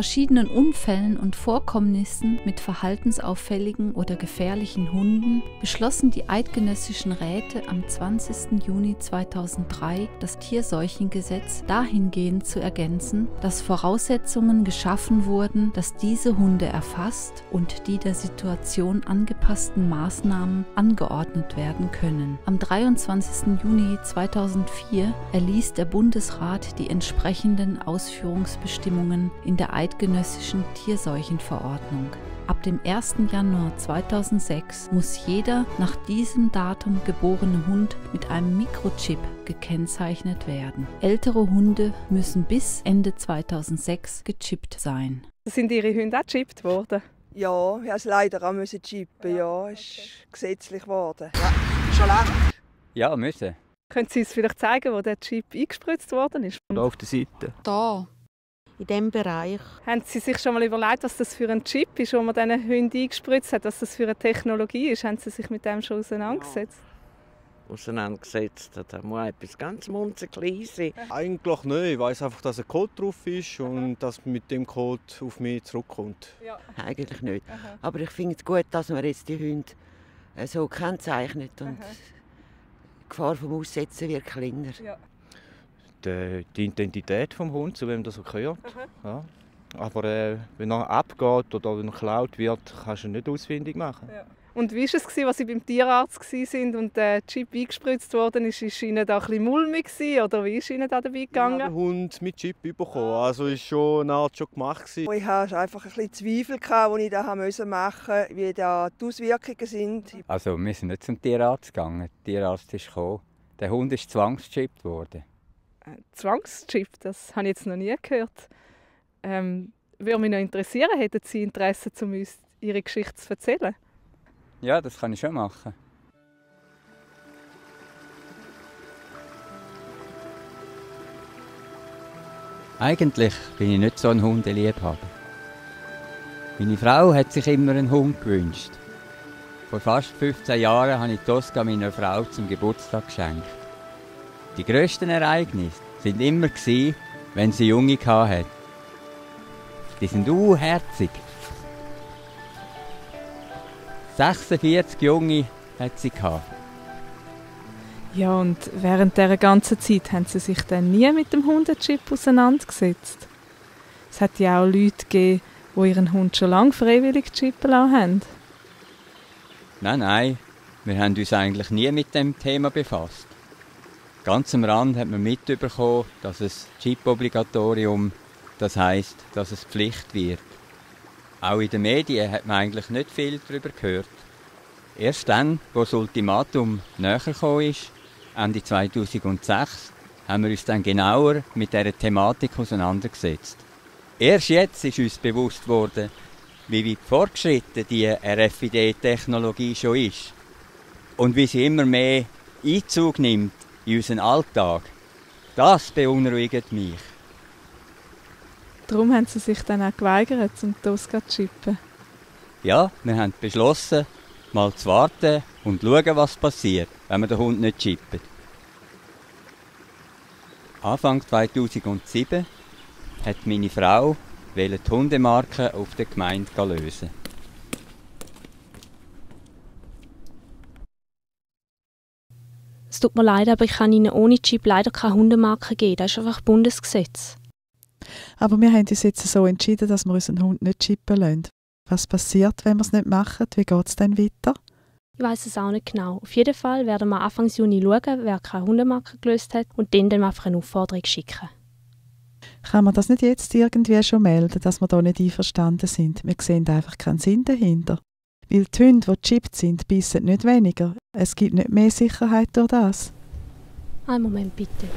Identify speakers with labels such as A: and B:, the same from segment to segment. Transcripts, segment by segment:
A: verschiedenen Unfällen und Vorkommnissen mit verhaltensauffälligen oder gefährlichen Hunden beschlossen die eidgenössischen Räte am 20. Juni 2003 das Tierseuchengesetz dahingehend zu ergänzen, dass Voraussetzungen geschaffen wurden, dass diese Hunde erfasst und die der Situation angepassten Maßnahmen angeordnet werden können. Am 23. Juni 2004 erließ der Bundesrat die entsprechenden Ausführungsbestimmungen in der eidgenössischen Tierseuchenverordnung. Ab dem 1. Januar 2006 muss jeder nach diesem Datum geborene Hund mit einem Mikrochip gekennzeichnet werden. Ältere Hunde müssen bis Ende 2006 gechippt sein.
B: Sind Ihre Hunde auch gechippt worden?
C: Ja, ich musste leider auch müssen chippen. Ja, ist gesetzlich geworden.
D: Ja, schon lange.
E: Ja, müssen.
B: Können Sie uns vielleicht zeigen, wo der Chip eingespritzt worden ist?
E: Da auf der Seite.
F: Da, in diesem Bereich.
B: Haben Sie sich schon mal überlegt, was das für ein Chip ist, den man diesen Hunden eingespritzt hat, was das für eine Technologie ist? Haben Sie sich mit dem schon auseinandergesetzt?
D: Ja. Auseinandergesetzt. Da muss etwas ganz munzerklein sein.
G: Eigentlich nicht. Ich weiss einfach, dass ein Code drauf ist und dass mit dem Code auf mich zurückkommt.
D: Ja. Eigentlich nicht. Aha. Aber ich finde es gut, dass man jetzt die Hunde so kennzeichnet. Und die Gefahr vom Aussetzen wird kleiner. Ja.
G: Die, die, Identität des Hundes, zu wem das gehört. Ja. Aber äh, wenn er abgeht oder wenn er geklaut wird, kannst du ihn nicht ausfindig machen. Ja.
B: Und wie war es, als Sie beim Tierarzt waren und der Chip eingespritzt worden ist? War Ihnen da ein bisschen mulmig oder wie ist Ihnen da dabei gegangen? Ich
G: habe den Hund mit Chip bekommen, also ist schon eine Art schon gemacht. Gewesen.
C: Ich hatte einfach ein bisschen Zweifel, als ich da machen musste, wie da die Auswirkungen sind.
E: Also wir sind nicht zum Tierarzt gegangen, der Tierarzt ist gekommen. Der Hund ist zwangsgechippt worden.
B: Zwangschip, das habe ich jetzt noch nie gehört. Ähm, würde mich noch interessieren, hätten Sie Interesse, um uns Ihre Geschichte zu erzählen?
E: Ja, das kann ich schon machen. Eigentlich bin ich nicht so ein Hundeliebhaber. Meine Frau hat sich immer einen Hund gewünscht. Vor fast 15 Jahren habe ich Tosca meiner Frau zum Geburtstag geschenkt. Die grössten Ereignisse sind immer wenn sie Junge hatte. Die sind unherzig. 46 Junge hat sie gehabt.
B: Ja, und während dieser ganzen Zeit haben sie sich dann nie mit dem Hundechip auseinandergesetzt. Es hat ja auch Leute gegeben, die ihren Hund schon lange freiwillig chippen lassen haben.
E: Nein, nein, wir haben uns eigentlich nie mit dem Thema befasst. Ganz am Rand hat man mitbekommen, dass es Chip-Obligatorium, das heißt, dass es Pflicht wird. Auch in den Medien hat man eigentlich nicht viel darüber gehört. Erst dann, wo das Ultimatum näher gekommen ist, Ende 2006, haben wir uns dann genauer mit dieser Thematik auseinandergesetzt. Erst jetzt ist uns bewusst worden, wie weit fortgeschritten die RFID-Technologie schon ist und wie sie immer mehr Einzug nimmt in unseren Alltag. Das beunruhigt mich.
B: Darum haben sie sich dann auch geweigert, zum Tosca zu chippen.
E: Ja, wir haben beschlossen, mal zu warten und schauen, was passiert, wenn man den Hund nicht chippt. Anfang 2007 hat meine Frau die Hundemarke auf der Gemeinde lösen.
A: Es tut mir leid, aber ich kann Ihnen ohne Chip leider keine Hundemarke geben. Das ist einfach Bundesgesetz.
H: Aber wir haben uns jetzt so entschieden, dass wir unseren Hund nicht chippen lassen. Was passiert, wenn wir es nicht machen? Wie geht es dann weiter?
A: Ich weiß es auch nicht genau. Auf jeden Fall werden wir Anfang Juni schauen, wer keine Hundemarke gelöst hat und dann, dann einfach eine Aufforderung schicken.
H: Kann man das nicht jetzt irgendwie schon melden, dass wir da nicht einverstanden sind? Wir sehen einfach keinen Sinn dahinter. Weil die Hunde, die gechippt sind, bissen nicht weniger. Es gibt nicht mehr Sicherheit durch das.
A: Einen Moment bitte.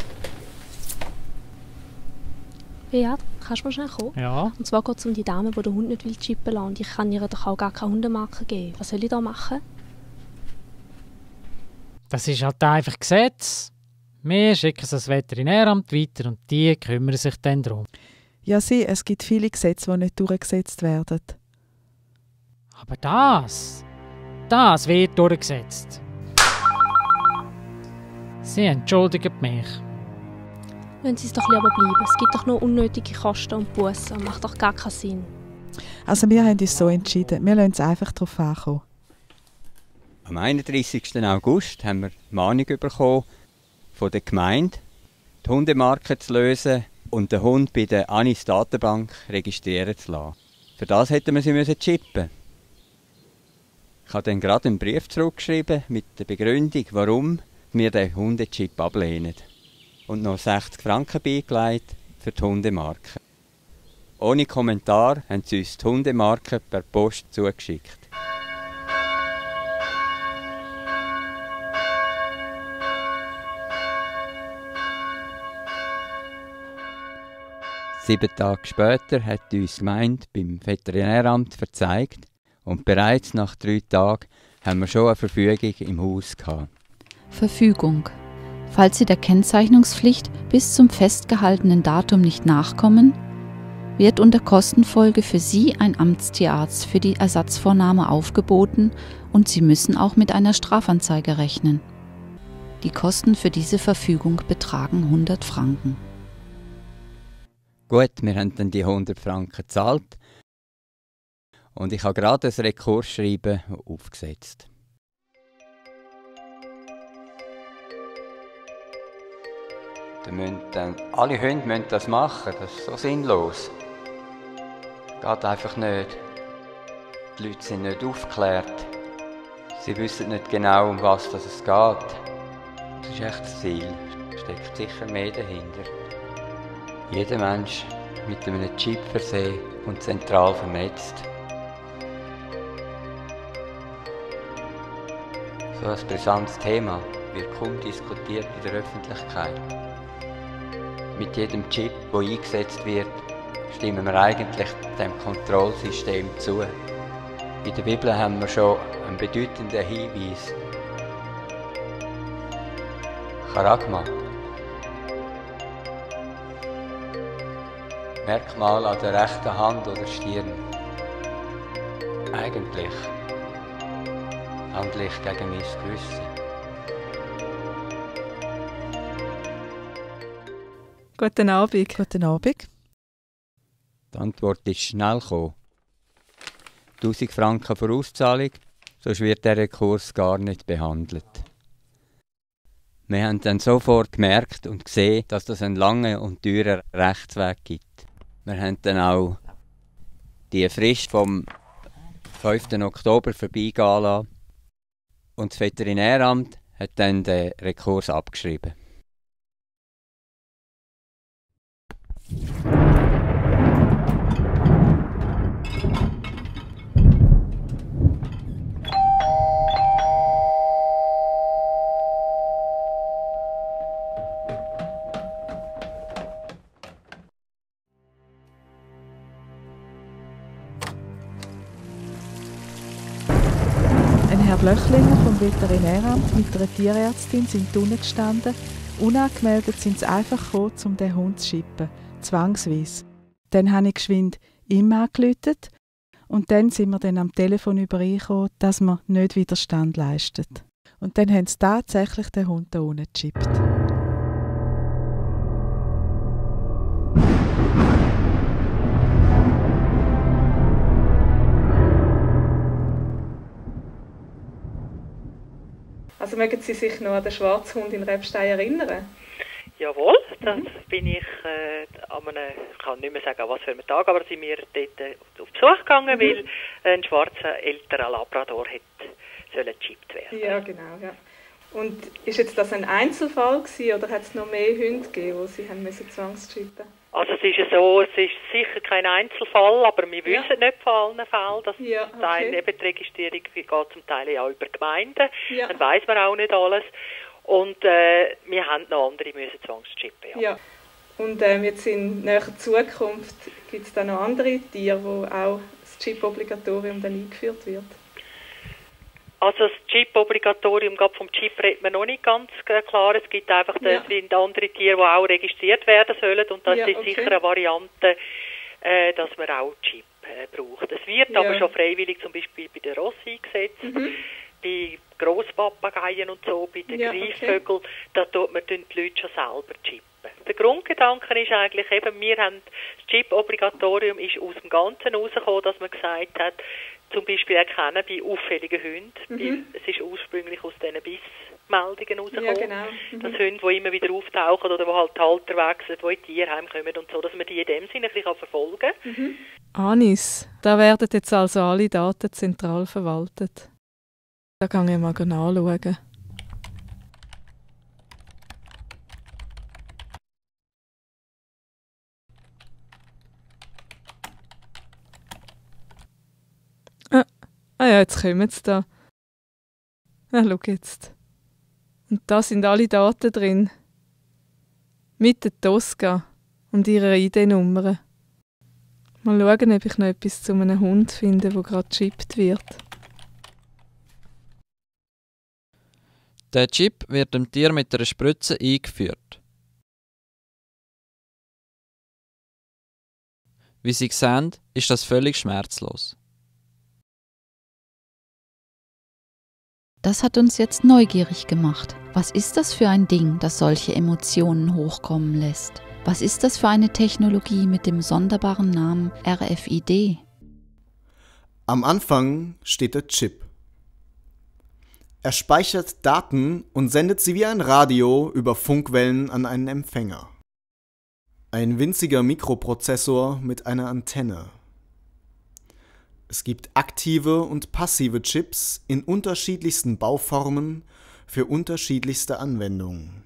A: Ja, kannst du mal schnell kommen?
I: Ja.
A: Und zwar geht es um die Dame, die den Hund nicht will chippen lassen. Und ich kann ihr doch auch gar keine Hundemarke geben. Was soll ich da machen?
I: Das ist halt einfach Gesetz. Wir schicken es das Veterinäramt weiter und die kümmern sich dann darum.
H: Ja, sieh, es gibt viele Gesetze, die nicht durchgesetzt werden.
I: Aber das, das wird durchgesetzt. Sie entschuldigen mich.
J: Lassen Sie es doch lieber bleiben. Es gibt doch nur unnötige Kosten und Bussen. Macht doch gar keinen Sinn.
H: Also wir haben uns so entschieden. Wir lassen es einfach darauf ankommen.
E: Am 31. August haben wir die Mahnung bekommen von der Gemeinde, die Hundemarke zu lösen und den Hund bei der Anis Datenbank registrieren zu lassen. Für das hätten wir sie müssen chippen. Ich habe dann gerade einen Brief zurückgeschrieben mit der Begründung, warum wir den Hundechip ablehnen. Und noch 60 Franken beigelegt für die Hundemarke. Ohne Kommentar haben sie uns die Hundemarke per Post zugeschickt. Sieben Tage später hat uns die Gemeinde beim Veterinäramt verzeigt und bereits nach drei Tagen haben wir schon eine Verfügung im Haus gehabt.
A: Verfügung. Falls Sie der Kennzeichnungspflicht bis zum festgehaltenen Datum nicht nachkommen, wird unter Kostenfolge für Sie ein Amtstierarzt für die Ersatzvornahme aufgeboten und Sie müssen auch mit einer Strafanzeige rechnen. Die Kosten für diese Verfügung betragen 100 Franken.
E: Gut, wir haben dann die 100 Franken gezahlt und ich habe gerade das Rekursschreiben aufgesetzt. Dann alle Hunde müssen das machen, das ist so sinnlos. Geht einfach nicht. Die Leute sind nicht aufgeklärt. Sie wissen nicht genau, um was es geht. Das ist echt das Ziel. Steckt sicher mehr dahinter. Jeder Mensch mit einem Chip versehen und zentral vernetzt. So ein brisantes Thema wird kaum diskutiert in der Öffentlichkeit. Mit jedem Chip, der eingesetzt wird, stimmen wir eigentlich dem Kontrollsystem zu. In der Bibel haben wir schon einen bedeutenden Hinweis. Charagma. Merkmal an der rechten Hand oder Stirn. Eigentlich handle ich gegen mein Gewissen.
B: Guten Abend.
H: Guten Abend.
E: Die Antwort ist schnell gekommen. 1000 Franken Vorauszahlung, sonst wird der Kurs gar nicht behandelt. Wir haben dann sofort gemerkt und gesehen, dass das einen langen und teuren Rechtsweg gibt. Wir haben dann auch die Frist vom 5. Oktober vorbeigehen lassen und das Veterinäramt hat dann den Rekurs abgeschrieben.
H: Herr Blöchlinger vom Veterinäramt mit einer Tierärztin sind unten gestanden. Unangemeldet sind sie einfach gekommen, um den Hund zu schippen. Zwangsweise. Dann habe ich geschwind ihm angelötet und dann sind wir dann am Telefon übereingekommen, dass man nicht Widerstand leistet. Und dann haben sie tatsächlich den Hund da unten gechippt.
B: Also mögen Sie sich noch an den Schwarzhund in Rebstein erinnern?
K: Jawohl, das bin ich äh, an einem, ich kann nicht mehr sagen, an was für einem Tag, aber sind wir dort äh, auf Besuch gegangen, weil ein schwarzer älterer Labrador hätte sollen gechippt werden.
B: Ja, genau. Ja. Und ist jetzt das ein Einzelfall gewesen, oder hat es noch mehr Hunde gegeben, die Sie haben müssen zwangschippen?
K: Also es ist ja so, es ist sicher kein Einzelfall, aber wir
B: Ja.
K: wissen nicht von allen Fällen, dass
B: Ja,
K: zum Teil
B: okay.
K: eben die Registrierung geht zum Teil ja auch über Gemeinden,
B: Ja.
K: dann weiß man auch nicht alles. Und äh, wir haben noch andere müssen zwangschippen, ja.
B: Ja. Und ähm, jetzt in näherer Zukunft gibt es da noch andere Tiere, wo auch das Chip-Obligatorium dann eingeführt wird?
K: Also das Chip-Obligatorium, vom Chip redet man noch nicht ganz äh, klar. Es gibt einfach
B: Ja.
K: sind andere Tiere, die auch registriert werden sollen und das
B: Ja,
K: ist
B: okay.
K: sicher eine Variante, äh, dass man auch Chip äh, braucht. Es wird
B: Ja.
K: aber schon freiwillig zum Beispiel bei den Ross eingesetzt,
B: Mhm.
K: bei Grosspapageien und so, bei den
B: Ja, okay.
K: Greifvögeln, da tut man die Leute schon selber chippen. Der Grundgedanke ist eigentlich eben, wir haben, das Chip-Obligatorium ist aus dem Ganzen herausgekommen, dass man gesagt hat, zum Beispiel erkennen bei auffälligen Hunden, mhm. es ist ursprünglich aus diesen Bissmeldungen herausgekommen, ja, genau. mhm. dass Hunde, die immer wieder auftauchen oder die halt Halter wechseln, die in Tierheim kommen und so, dass man die in dem Sinne ein bisschen verfolgen kann. Mhm.
B: Anis, da werden jetzt also alle Daten zentral verwaltet. Da kann ich mal anschauen. Ah ja, jetzt kommen sie da. Na, schau jetzt. Und da sind alle Daten drin. Mit der Tosca und ihrer ID-Nummer. Mal schauen, ob ich noch etwas zu einem Hund finde, der gerade gechippt wird.
L: Der Chip wird dem Tier mit einer Spritze eingeführt. Wie Sie sehen, ist das völlig schmerzlos.
A: Das hat uns jetzt neugierig gemacht. Was ist das für ein Ding, das solche Emotionen hochkommen lässt? Was ist das für eine Technologie mit dem sonderbaren Namen RFID?
M: Am Anfang steht der Chip. Er speichert Daten und sendet sie wie ein Radio über Funkwellen an einen Empfänger. Ein winziger Mikroprozessor mit einer Antenne. Es gibt aktive und passive Chips in unterschiedlichsten Bauformen für unterschiedlichste Anwendungen.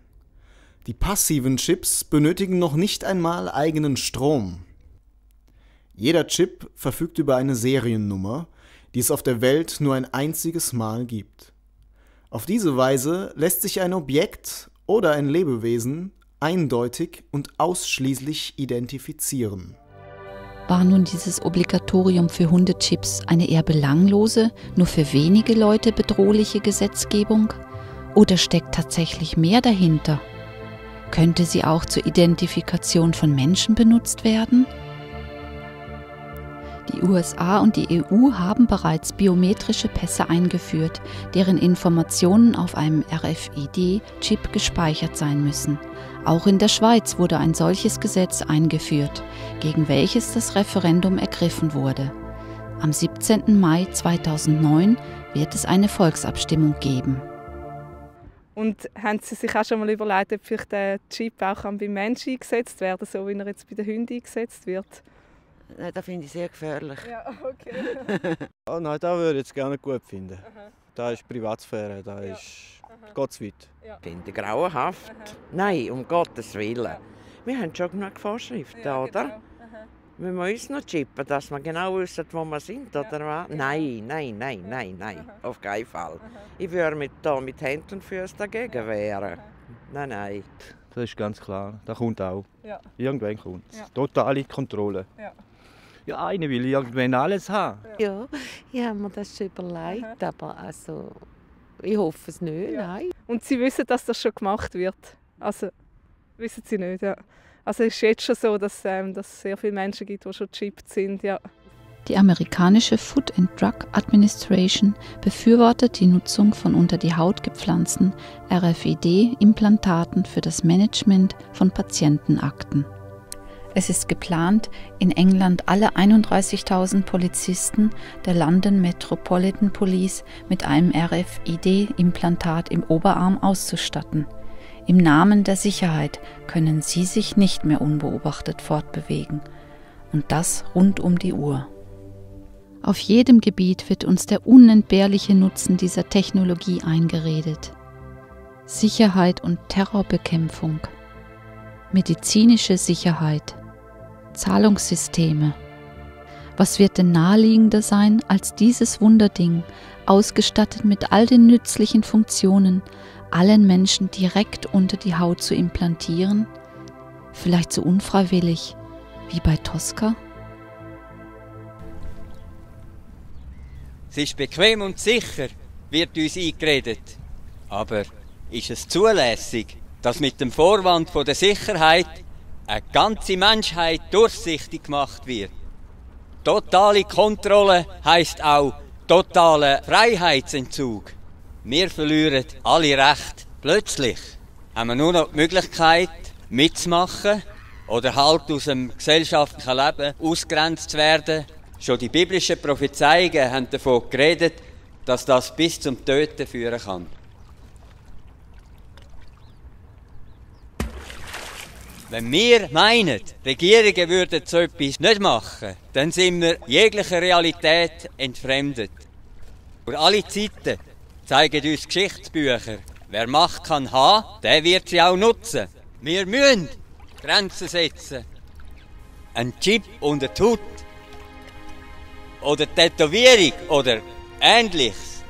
M: Die passiven Chips benötigen noch nicht einmal eigenen Strom. Jeder Chip verfügt über eine Seriennummer, die es auf der Welt nur ein einziges Mal gibt. Auf diese Weise lässt sich ein Objekt oder ein Lebewesen eindeutig und ausschließlich identifizieren.
A: War nun dieses Obligatorium für Hundechips eine eher belanglose, nur für wenige Leute bedrohliche Gesetzgebung? Oder steckt tatsächlich mehr dahinter? Könnte sie auch zur Identifikation von Menschen benutzt werden? Die USA und die EU haben bereits biometrische Pässe eingeführt, deren Informationen auf einem RFID-Chip gespeichert sein müssen. Auch in der Schweiz wurde ein solches Gesetz eingeführt, gegen welches das Referendum ergriffen wurde. Am 17. Mai 2009 wird es eine Volksabstimmung geben.
B: Und haben Sie sich auch schon mal überlegt, ob vielleicht der Chip auch beim Menschen eingesetzt werden so wie er jetzt bei den Hunden eingesetzt wird?
D: Nein, das finde ich sehr gefährlich.
B: Ja, okay.
G: oh nein, das würde ich jetzt gerne gut finden. Aha. Da ist Privatsphäre, da ja. ist geht zu weit.
D: Ja. Finde grauenhaft. Aha. Nein, um Gottes Willen. Ja. Wir haben schon genug Vorschriften, ja, oder? Genau. Wir müssen uns noch chippen, dass wir genau wissen, wo wir sind, ja. oder was? Nein, nein, nein, nein, nein, Aha. auf keinen Fall. Aha. Ich würde mit, da mit Händen und Füßen dagegen wehren. Nein, nein.
G: Das ist ganz klar, das kommt auch. Ja. Irgendwann kommt es. Totale Kontrolle. Ja. Ja, eine will irgendwann alles haben.
F: Ja, ich habe mir das schon überlegt, aber also, ich hoffe es nicht, ja. nein.
B: Und Sie wissen, dass das schon gemacht wird? Also, wissen Sie nicht, ja. Also es ist jetzt schon so, dass, ähm, dass es sehr viele Menschen gibt, die schon chippt sind, ja.
A: Die amerikanische Food and Drug Administration befürwortet die Nutzung von unter die Haut gepflanzten RFID-Implantaten für das Management von Patientenakten. Es ist geplant, in England alle 31.000 Polizisten der London Metropolitan Police mit einem RFID-Implantat im Oberarm auszustatten. Im Namen der Sicherheit können sie sich nicht mehr unbeobachtet fortbewegen. Und das rund um die Uhr. Auf jedem Gebiet wird uns der unentbehrliche Nutzen dieser Technologie eingeredet. Sicherheit und Terrorbekämpfung, medizinische Sicherheit, Zahlungssysteme. Was wird denn naheliegender sein, als dieses Wunderding, ausgestattet mit all den nützlichen Funktionen, allen Menschen direkt unter die Haut zu implantieren? Vielleicht so unfreiwillig wie bei Tosca?
E: Es ist bequem und sicher, wird uns eingeredet. Aber ist es zulässig, dass mit dem Vorwand von der Sicherheit eine ganze Menschheit durchsichtig gemacht wird. Totale Kontrolle heißt auch totaler Freiheitsentzug. Wir verlieren alle Recht. Plötzlich haben wir nur noch die Möglichkeit, mitzumachen oder halt aus dem gesellschaftlichen Leben ausgrenzt zu werden. Schon die biblischen Prophezeiungen haben davon geredet, dass das bis zum Töten führen kann. Wenn wir meinen, Regierungen würden so etwas nicht machen, dann sind wir jeglicher Realität entfremdet. Für alle Zeiten zeigen uns Geschichtsbücher, wer Macht kann haben, der wird sie auch nutzen. Wir müssen Grenzen setzen. Ein Chip und ein Tut oder Tätowierung oder ähnliches